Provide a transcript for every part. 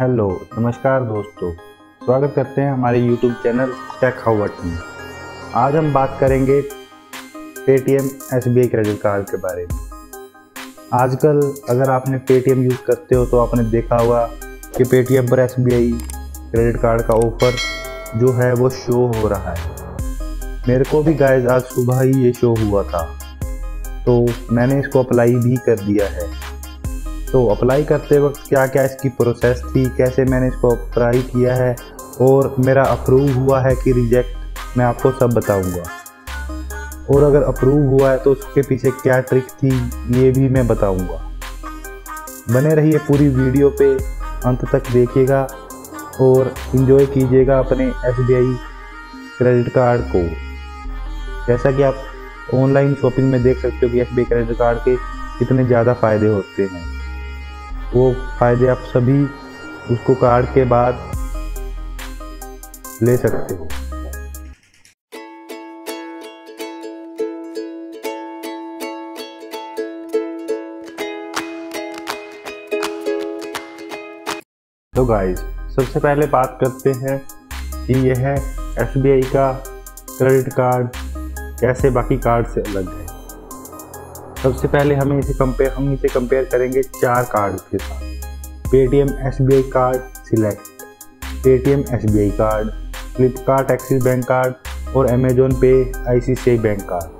Hello, नमस्कार दोस्तों। स्वागत करते हैं हमारे यूट्यूब चैनल टेक हाउट में आज हम बात करेंगे Paytm S B I credit card के बारे में। आजकल अगर आपने पेटीएम यूज़ करते हो तो आपने देखा होगा कि पेटीएम पर S B I credit card का ऑफ़र जो है वो शो हो रहा है। मेरे को भी गाइज़ आज सुबह ही ये शो हुआ था। तो मैंने इसको अप्लाई भी कर दिया है। तो अप्लाई करते वक्त क्या क्या इसकी प्रोसेस थी, कैसे मैंने इसको अप्लाई किया है और मेरा अप्रूव हुआ है कि रिजेक्ट मैं आपको सब बताऊँगा। और अगर अप्रूव हुआ है तो उसके पीछे क्या ट्रिक थी, ये भी मैं बताऊँगा। बने रहिए पूरी वीडियो पे, अंत तक देखिएगा और इन्जॉय कीजिएगा अपने SBI क्रेडिट कार्ड को। जैसा कि आप ऑनलाइन शॉपिंग में देख सकते हो कि SBI क्रेडिट कार्ड के कितने ज़्यादा फ़ायदे होते हैं। वो फ़ायदे आप सभी उसको कार्ड के बाद ले सकते हो। तो गाइस सबसे पहले बात करते हैं कि यह एस का क्रेडिट कार्ड कैसे बाकी कार्ड से अलग है। सबसे पहले हमें इसे कंपेयर हम इसे कंपेयर करेंगे चार कार्ड के साथ। Paytm SBI card select Paytm SBI card Flipkart Axis bank card और Amazon pay I bank card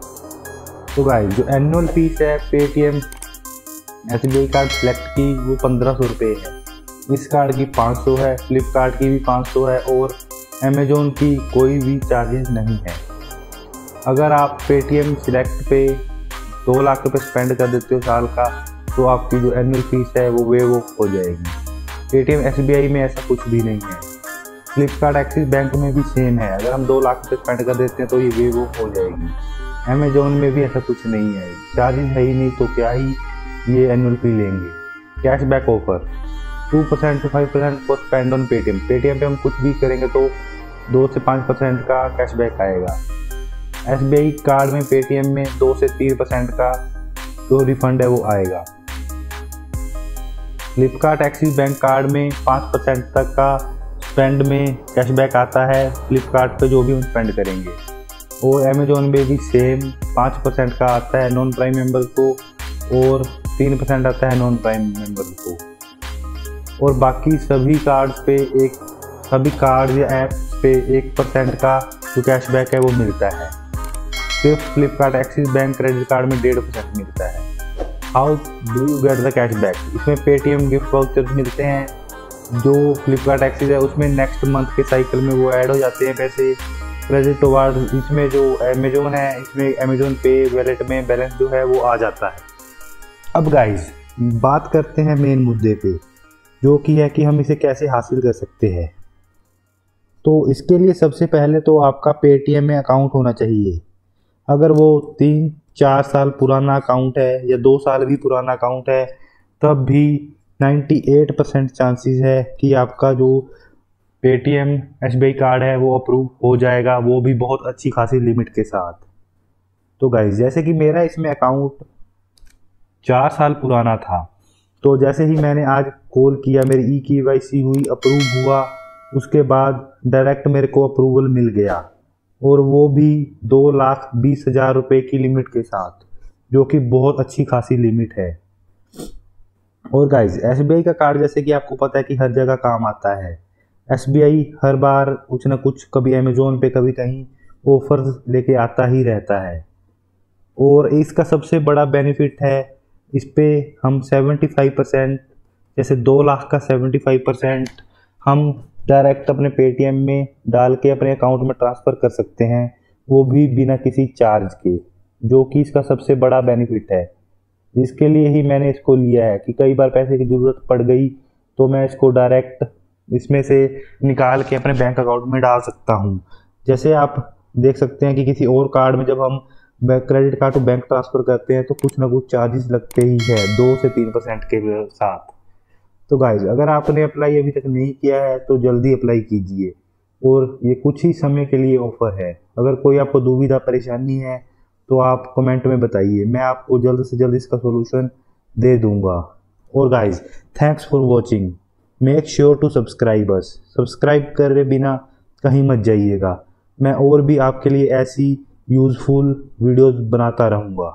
तो गाइस जो एनुअल फ़ीस है Paytm S B I card select की, वो पंद्रह सौ रुपये है। इस कार्ड की पाँच सौ है फ्लिपकार्ट की भी पाँच सौ है और अमेजोन की कोई भी चार्जेस नहीं है। अगर आप पेटीएम सिलेक्ट पे दो लाख रुपये स्पेंड कर देते हो साल का तो आपकी जो एनुअल फ़ीस है वो वे वो हो जाएगी। पेटीएम एस में ऐसा कुछ भी नहीं है। फ्लिपकार्ट एक्सिस बैंक में भी सेम है। अगर हम दो लाख रुपये स्पेंड कर देते हैं तो ये वे वो हो जाएगी। अमेजोन में भी ऐसा कुछ नहीं है। चार्जेस है ही नहीं तो क्या ही ये एनुअल फ़ी लेंगे। Cashback offer two percent to five percent for spend on Paytm Paytm pay हम कुछ भी करेंगे तो दो से पाँच परसेंट का कैशबैक आएगा। एसबीआई कार्ड में, पेटीएम में दो से तीन परसेंट का जो तो रिफंड है वो आएगा। फ्लिपकार्ट एक्सिस बैंक कार्ड में पाँच परसेंट तक का स्पेंड में कैशबैक आता है। फ्लिपकार्ट पे जो भी हम स्पेंड करेंगे। और अमेजोन में भी सेम पाँच परसेंट का आता है नॉन प्राइम मेंबर को और तीन परसेंट आता है नॉन प्राइम मेंबर को। और बाकी सभी कार्ड्स पे एक, सभी कार्ड या ऐप्स पे एक परसेंट का जो कैशबैक है वो मिलता है। सिर्फ़ Flipkart Axis bank credit card में डेढ़ परसेंट मिलता है। How do you get the cash back इसमें पेटीएम गिफ्ट वाउचर मिलते हैं, जो फ्लिपकार्ट एक्सिस है, उसमें नेक्स्ट मंथ के साइकिल में वो ऐड हो जाते हैं पैसे। क्रेडिट टुवार्ड इसमें जो अमेजोन है, इसमें अमेजोन पे वैलेट में बैलेंस जो है वो आ जाता है। अब गाइस बात करते हैं मेन मुद्दे पे, जो कि है कि हम इसे कैसे हासिल कर सकते हैं। तो इसके लिए सबसे पहले तो आपका पेटीएम में अकाउंट होना चाहिए। अगर वो तीन, चार साल पुराना अकाउंट है या दो साल भी पुराना अकाउंट है, तब भी 98 परसेंट चांसेस है कि आपका जो पे पेटीएम एस कार्ड है वो अप्रूव हो जाएगा, वो भी बहुत अच्छी खासी लिमिट के साथ। तो गाइज़ जैसे कि मेरा इसमें अकाउंट चार साल पुराना था तो जैसे ही मैंने आज कॉल किया, मेरी ई के वाई सी हुई अप्रूव हुआ, उसके बाद डायरेक्ट मेरे को अप्रूवल मिल गया। और वो भी दो लाख बीस हज़ार रुपये की लिमिट के साथ, जो कि बहुत अच्छी खासी लिमिट है। और गाइज़ एस का कार्ड, जैसे कि आपको पता है कि हर जगह काम आता है। एसबीआई हर बार कुछ ना कुछ, कभी अमेजोन पे, कभी कहीं ऑफ़र लेके आता ही रहता है। और इसका सबसे बड़ा बेनिफिट है, इस पर हम 75 परसेंट जैसे दो लाख का 75 परसेंट हम डायरेक्ट अपने पेटीएम में डाल के अपने अकाउंट में ट्रांसफ़र कर सकते हैं, वो भी बिना किसी चार्ज के, जो कि इसका सबसे बड़ा बेनिफिट है। जिसके लिए ही मैंने इसको लिया है कि कई बार पैसे की ज़रूरत पड़ गई तो मैं इसको डायरेक्ट इसमें से निकाल के अपने बैंक अकाउंट में डाल सकता हूँ। जैसे आप देख सकते हैं कि किसी और कार्ड में जब हम क्रेडिट कार्ड को बैंक ट्रांसफ़र करते हैं तो कुछ ना कुछ चार्जेस लगते ही है, दो से तीन परसेंट के साथ। तो गाइज़ अगर आपने अप्लाई अभी तक नहीं किया है तो जल्दी अप्लाई कीजिए। और ये कुछ ही समय के लिए ऑफ़र है। अगर कोई आपको दुविधा परेशानी है तो आप कमेंट में बताइए। मैं आपको जल्द से जल्द इसका सोल्यूशन दे दूँगा। और guys thanks for watching make sure to subscribe us subscribe करे बिना कहीं मत जाइएगा। मैं और भी आपके लिए ऐसी यूज़फुल वीडियोस बनाता रहूँगा।